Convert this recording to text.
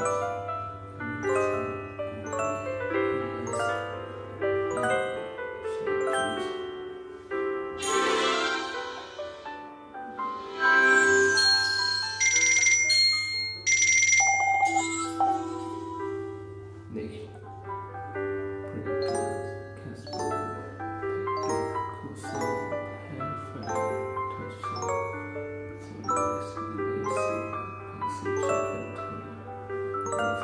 Nick. Thank